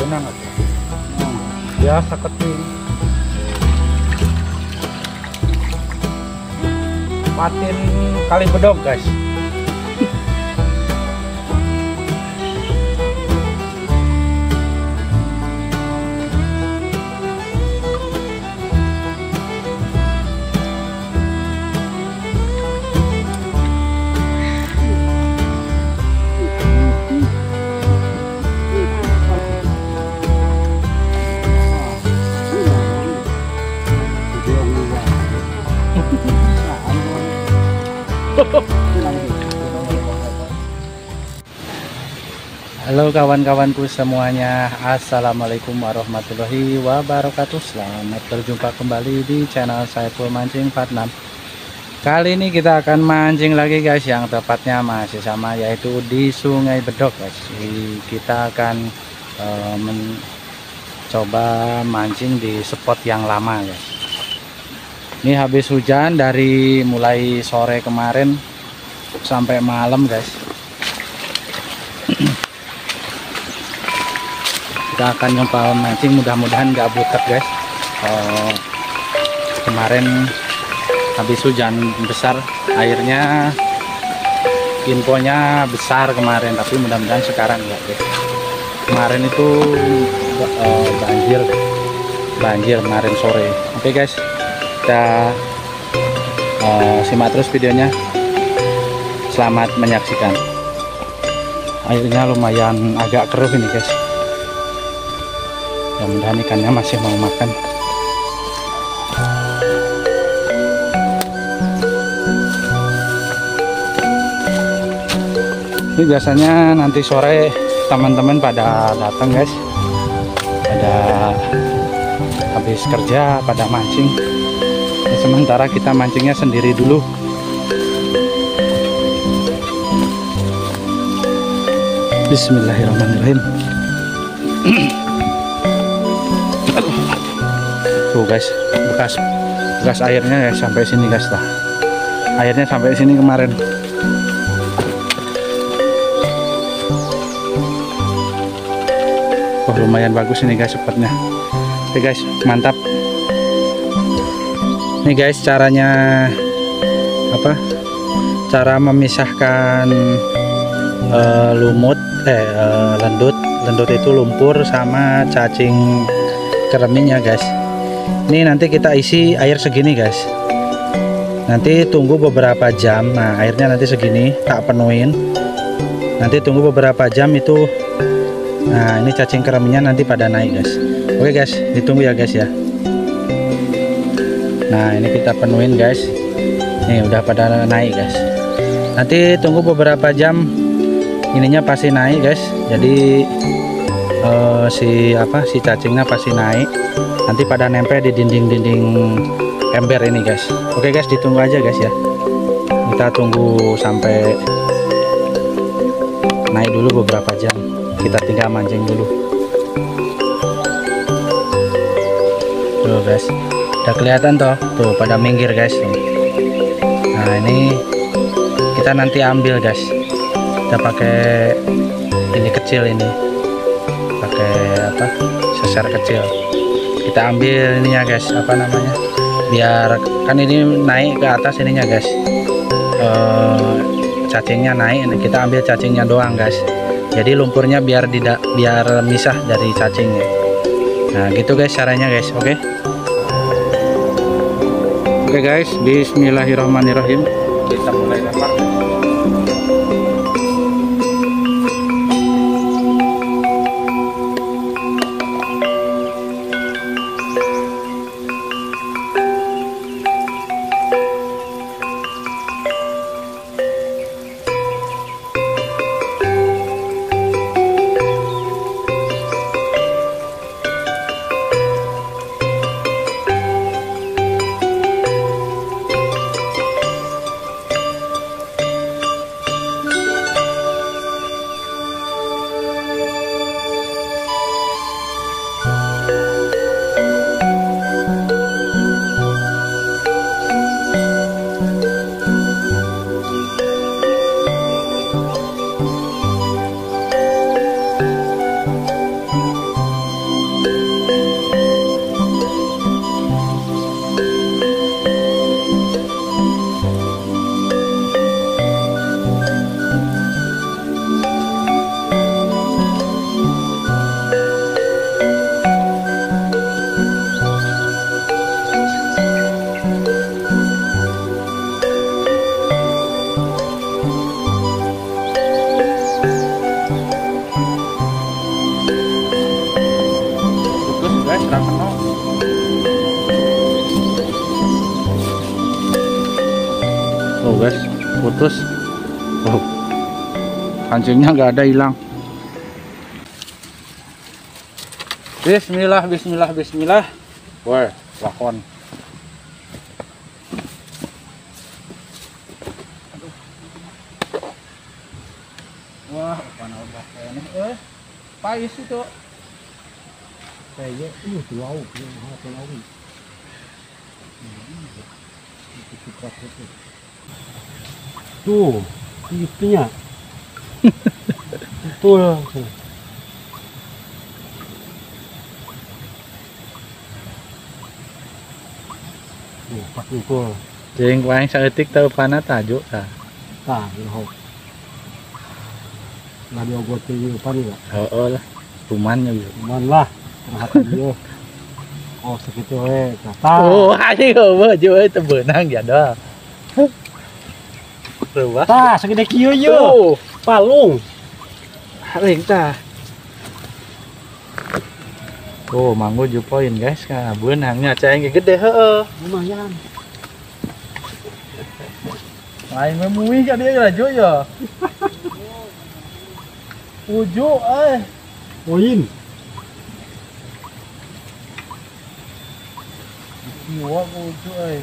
Enak aja. Biasa keting. Patin kali bedog guys. Halo kawan-kawanku semuanya. Assalamualaikum warahmatullahi wabarakatuh. Selamat berjumpa kembali di channel Saiful Mancing 46 Kali ini kita akan mancing lagi guys. Yang tepatnya masih sama yaitu di Sungai Bedok guys. Kita akan uh, mencoba mancing di spot yang lama guys Ini habis hujan dari mulai sore kemarin Sampai malam guys. Kita akan nyoba mancing mudah-mudahan nggak butek guys. Oh, kemarin habis hujan besar airnya infonya besar kemarin tapi mudah-mudahan sekarang enggak guys. Kemarin itu uh, banjir. Banjir kemarin sore. Oke okay, guys kita uh, simak terus videonya. Selamat menyaksikan. Airnya lumayan agak keruh ini guys. Mudah-mudahan ikannya masih mau makan. Ini biasanya nanti sore teman-teman pada datang guys. Pada habis kerja pada mancing. ya, sementara kita mancingnya sendiri dulu. Bismillahirrahmanirrahim. Tuh guys bekas bekas airnya ya sampai sini guys lah. Airnya sampai sini kemarin. Oh lumayan bagus ini guys spotnya oke guys mantap ini guys caranya apa? Cara memisahkan uh, lumut eh uh, lendut. Lendut itu lumpur sama cacing kereminya guys. Ini nanti kita isi air segini guys. Nanti tunggu beberapa jam. Nah airnya nanti segini tak penuhin. Nanti tunggu beberapa jam itu nah ini cacing keraminya nanti pada naik guys. Oke guys ditunggu ya guys ya nah ini kita penuhin guys. Ini udah pada naik guys. Nanti tunggu beberapa jam ininya pasti naik guys. Jadi uh, si apa si cacingnya pasti naik. Nanti pada nempel di dinding-dinding ember ini guys. Oke guys ditunggu aja guys ya. Kita tunggu sampai naik dulu beberapa jam. Kita tinggal mancing dulu. Tuh guys udah kelihatan toh? Tuh pada minggir guys. Nah ini kita nanti ambil guys. Kita pakai ini kecil ini. Pakai apa? Sesar kecil. Kita ambil ininya guys. Apa namanya? Biar kan ini naik ke atas ininya guys. E, cacingnya naik. Kita ambil cacingnya doang guys. Jadi lumpurnya biar tidak biar misah dari cacingnya. Nah gitu guys caranya guys. Oke? okay? Oke okay, guys. Bismillahirrahmanirrahim. Kita mulai Oh guys putus Oh, kancingnya nggak ada hilang Bismillah Bismillah Bismillah wah lakon wah apa udah ini? eh pais itu kayaknya uh wow yang hal kalau ini itu Tuh, itunya. Tuh. Tuh, pas itu. Jeng paling saeutik teu pana tajuk tah. Tah, ini Lah buat tinggi depan ya. Heeh lah. Tumannya gitu. Cuman lah, perhatian dia. Oh, segitu we. Kata. Oh, anjing eueuh jeung teu beunang ya dah. Reuah. Tah, segede kieu ye. Tuh, Palung. ring tah. Oh, manggo ju poin guys, ka beunangnya ceng gede heeh. Lumayan. Lain memui ka dia laju ya. Uju eh. Poin. Kiwa ku uju eh.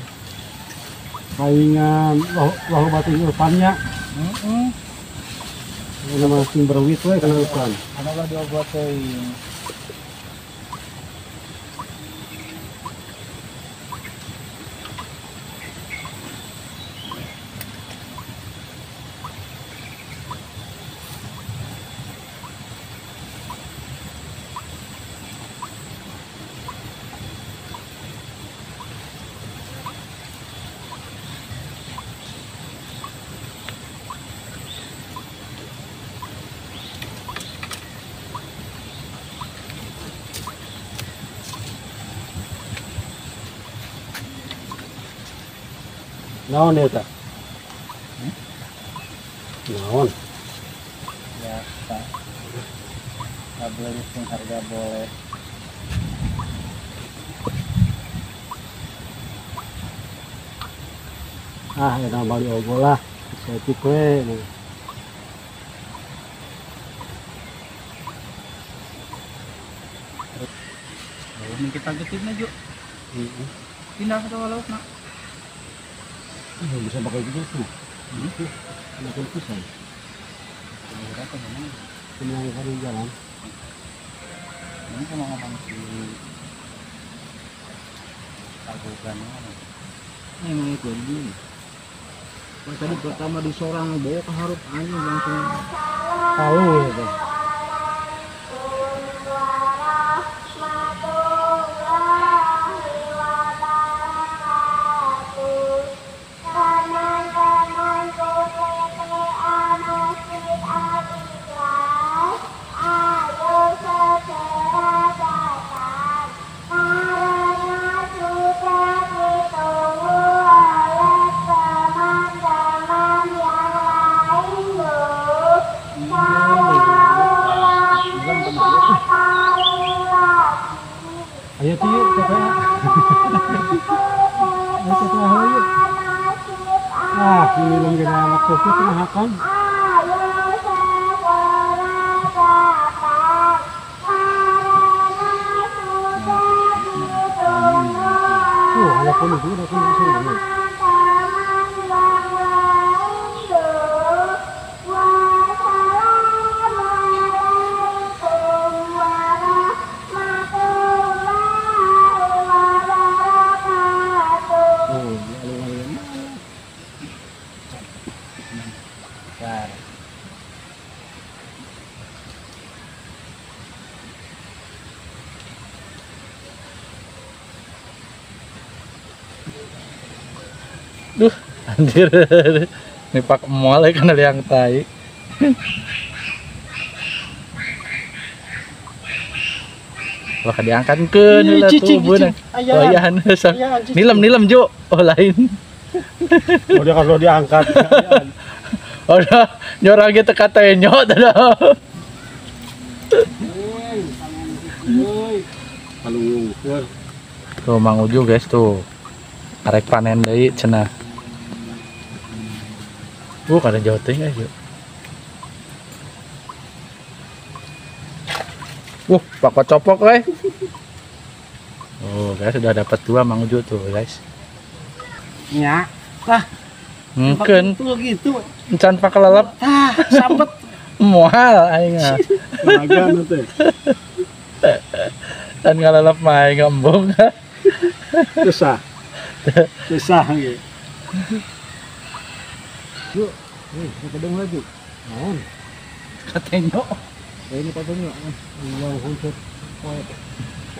Saingan loh loh batu depannya. Heeh. Ini masih berwit we kana depan. Ana lah dia Naon ya ta? Naon? Ya, Pak. Kabel listing harga boleh. Ah, ya nama bali ogol lah. Saya tikwe. Ini kita getipnya juk. Pindah ke bawah laut nak. Ini bisa pakai gitu tuh. Itu. Ini kan pisang. Berapa memang? Ini yang kali jalan. Ini sama ngomong si Tagugan mana? Ini itu ini. Pas tadi pertama di sorang bawa ke harap aja langsung. Tahu ya kan. Anjir. Ini pak mual ya kan ada yang tai. Wah, diangkat ke nila tuh. Oh iya. Ayan, cicing. nilam nilam jo. Oh lain. Oh, dia kalau diangkat. Oh dah, nyorang gitu katanya nyok dah. Kalau. Tuh Mang Uju guys tuh. Arek panen deui cenah. Wah, kadang jauh ting yuk. wuh pakok copok guys. Eh. Oh, guys, sudah dapat dua Mang Ujo tuh, guys. Ya. Lah. Mungkin tuh gitu. Encan pakai lalap ah sambet. mual aing. Ah. Magan teh. Dan nggak lalap main ngembung Susah. Susah gitu. Yuk, nih, kita lagi. Naon? Katanya. Eh, ini katanya. Wow.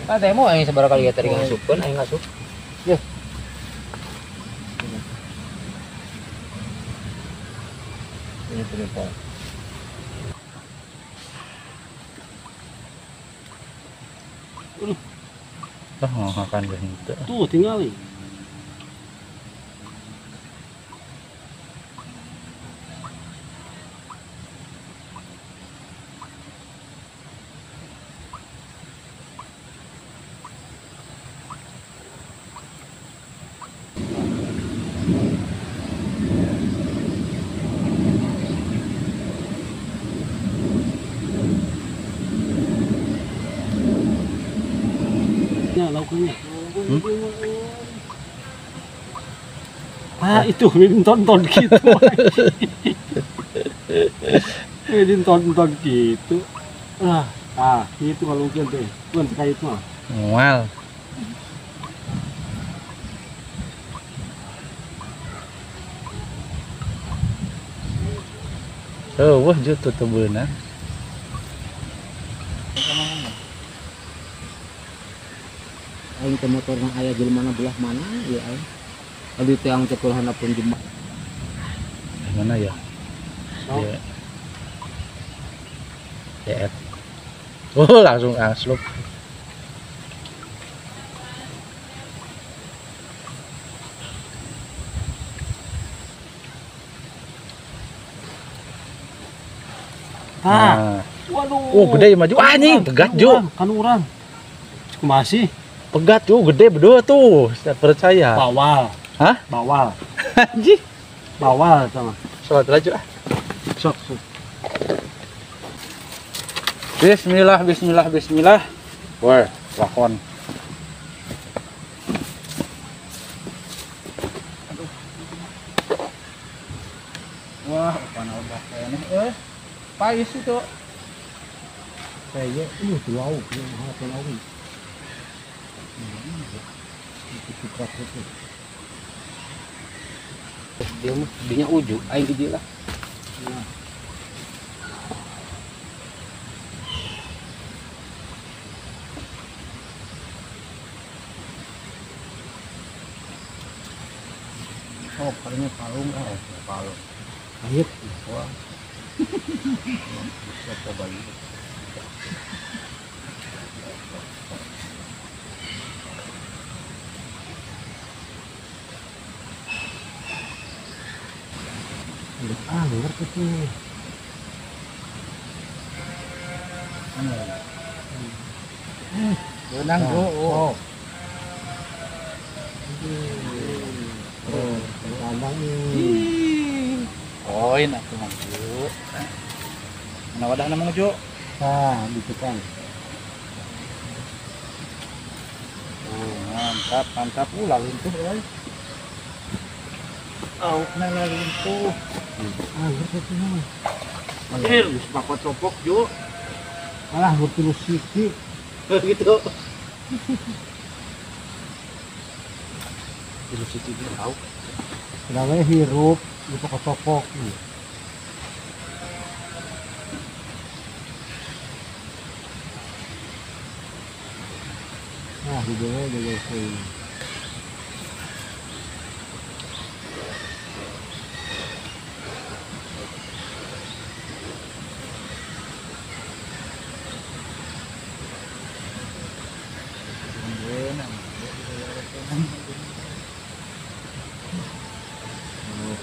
Ah, teh mo ay sa barakal ya tadi ngasup kan ay ngasup. Ini telepon. Oh, makan gitu. Tuh, tinggal Ah, itu ditonton gitu. Eh, ditonton gitu. Ah, ah, itu kalau mungkin deh. Bukan terkait mah. Mual. Oh, wah jutu tuh beuna. Aing teh motor nang aya jelema belah mana ya aing. Abi teh ang teh kulahana pun jema. Mana ya? Oh. Ya. Ya. Oh, langsung aslup. Ah, Nah, waduh. Oh, gede maju. Ah, anjing, pegat, Jo. Kan urang. Masih pegat tuh gede berdua tuh. Saya percaya. bawal. Hah? Bawal. Anjing. Bawal sama. Sholat laju ah. Sok, sok. Bismillah, bismillah, bismillah. Woi, lakon. Wah, upana udah kayaknya. Eh, pais itu. Kayaknya ini tuh lauk, ini apa lauk. Itu ciprat itu. Dia mah dinya uju aing dia lah. Oh, palingnya palung ah, eh, palung. Ayat, wah. Bisa coba gitu. Ah, ngerti tuh. Benang, Bro. Oh. Oh, kadang ini. Koin aku maju. Mana wadah nama Jo? Nah, gitu kan. Oh, mantap, mantap. Uh, lalu itu, ngerti tuh. Manggil, bisa pakot copok, Jo. Alah, siki. gitu. Situ dia tahu. Namanya hirup. Nah, ada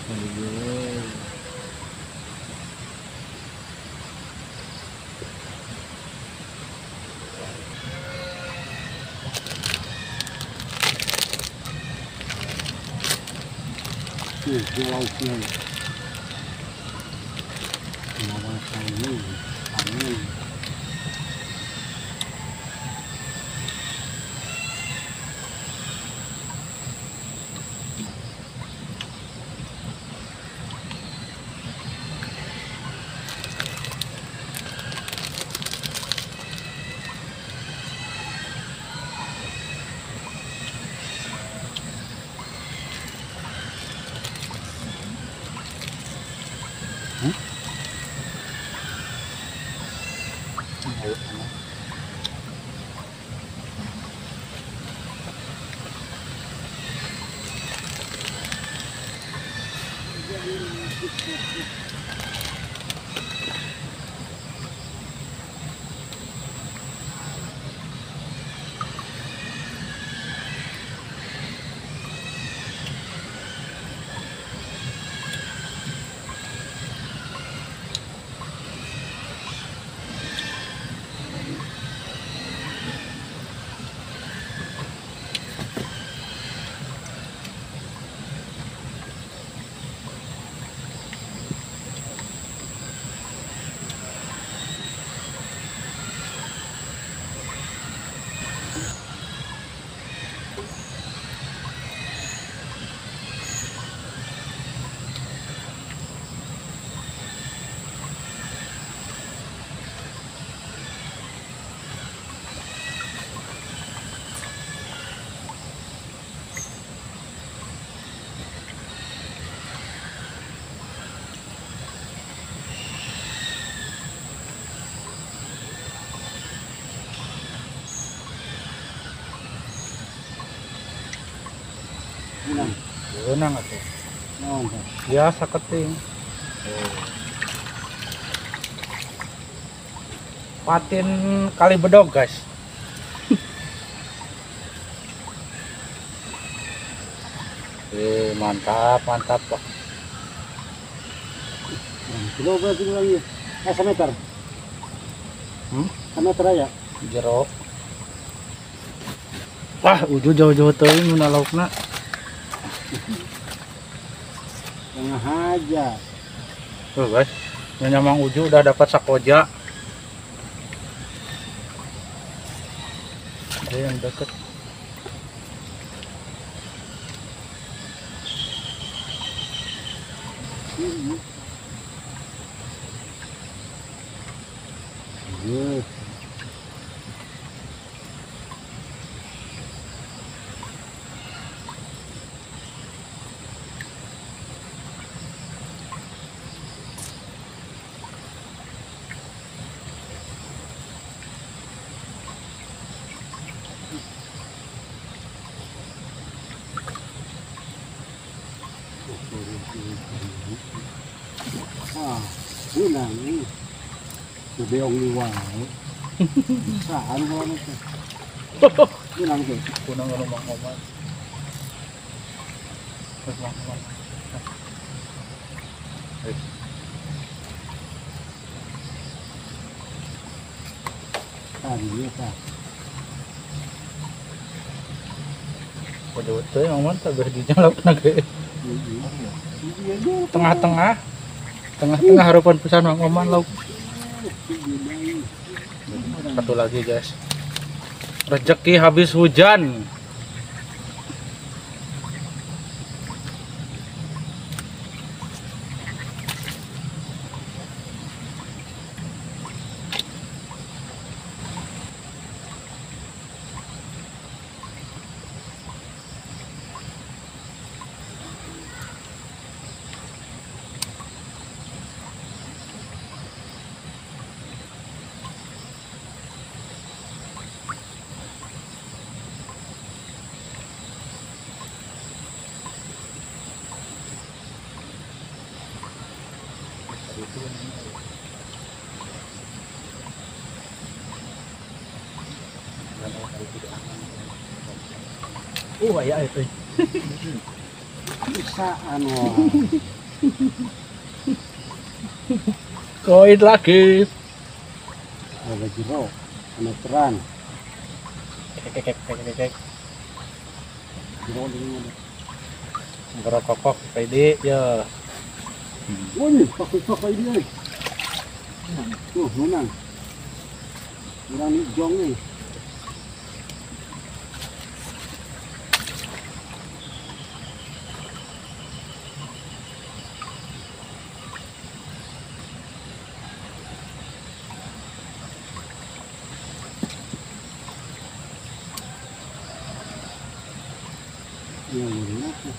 guys ini. Oh, help. Biasa keting. Patin kali bedog guys. Eh, mantap, mantap Pak. kilo berarti lagi. Eh, semeter. Hmm? Semeter aja. Jero. Wah, uju jauh-jauh teuing nu laukna. Tengah aja. Tuh guys, Nyonya Mang Uju udah dapat sakoja. Ada yang deket. Wae. Saan ano. Kunang ano. Tadi ta. Iya dia. Tengah-tengah. Tengah-tengah harapan pisan Mang Oman lauk. Satu lagi guys. Rezeki habis hujan. Oh itu. Koin lagi. Ada jero. Meteran. Kek kek. Jero. Berokok PD ya. Pakai-pakai dia. Tuh, ni jong ni. Yang ini apa?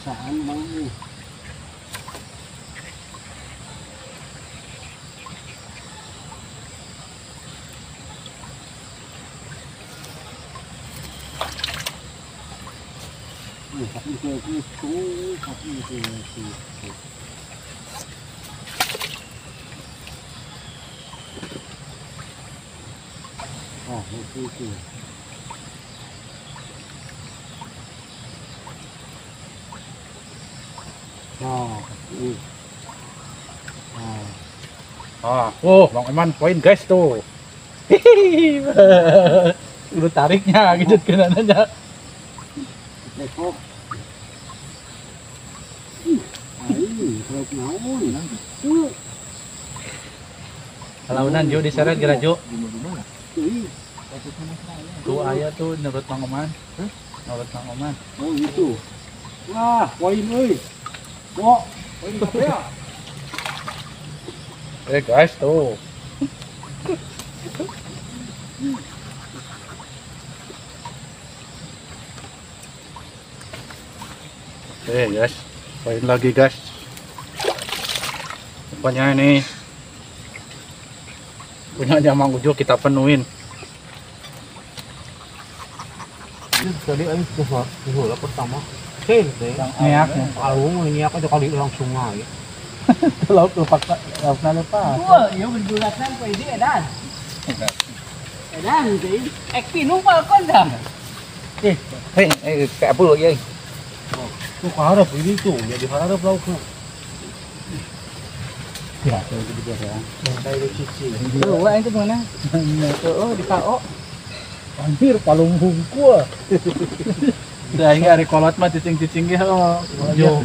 Saan bang ini? Tapi itu itu, Oh, ini. Ah, oh, Bang Eman poin guys tuh. Udah tariknya gitu kenananya. tekok. Ih, Ayo, kalau naon nanti. Kalaunan Jo diseret kira Jo. Tuh ayah tuh menurut Bang Eman. Menurut Bang Eman. Oh itu. Wah, poin euy. Kok, poin ya? Eh guys tuh. Oke guys, poin lagi guys. Pokoknya ini punya Mang Ujo kita penuhin. Tadi tuh tuh pertama. Niak. Alung niak aja kali langsung aja. Laut lupa, lautnya lupa. Wah, iya berbulatkan pwede edan. Edan, jadi ek pinumpal kon dah. Hei, eh kayak apa lagi? Tuh harap ini tuh, jadi harap lauknya. Ya, ya. Tuh, wah itu mana? Tuh, di KO. Hampir palung hungku. Udah ini hari kolot mah cicing-cicing ya. Jo.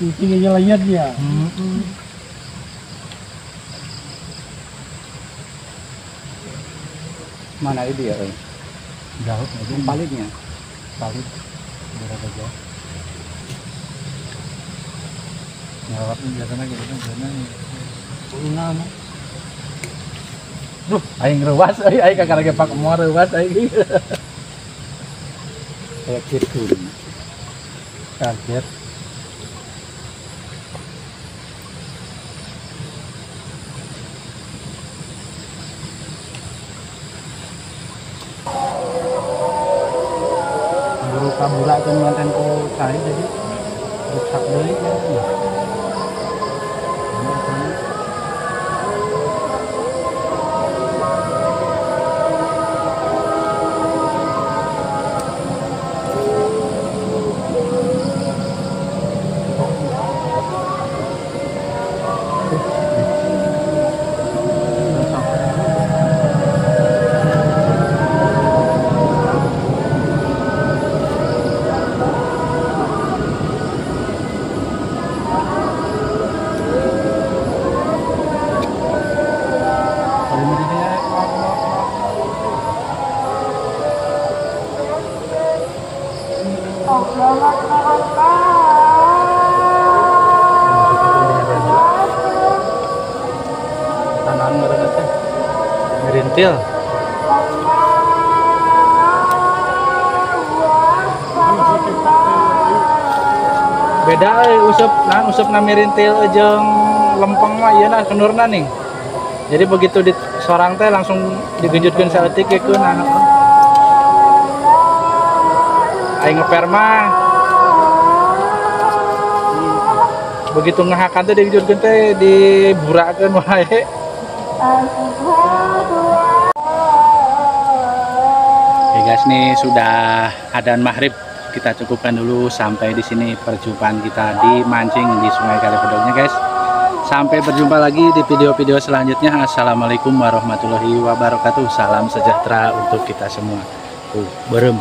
Cuci aja lainnya dia. Mana ini ya? Jauh, Ini palingnya. paling berapa jauh? Ngelawat ini biasanya gitu kan biasanya. Enam. Duh, aing rewas, aing aing kakak lagi pak mau rewas aing. Kayak gitu. Kaget. Merintil. Beda euy usep nah usep na merintil jeung lempeng mah ieu na kenurna nih. Jadi begitu di sorang teh langsung digenjutkeun saeutik ya keun anak. Aing ngeper mah begitu ngahakan teh digenjutkeun teh diburakeun wae. Guys, nih sudah adzan maghrib. Kita cukupkan dulu sampai di sini perjumpaan kita di mancing di Sungai Kalipedoknya guys. Sampai berjumpa lagi di video-video selanjutnya. Assalamualaikum warahmatullahi wabarakatuh. Salam sejahtera untuk kita semua. Uh, berem.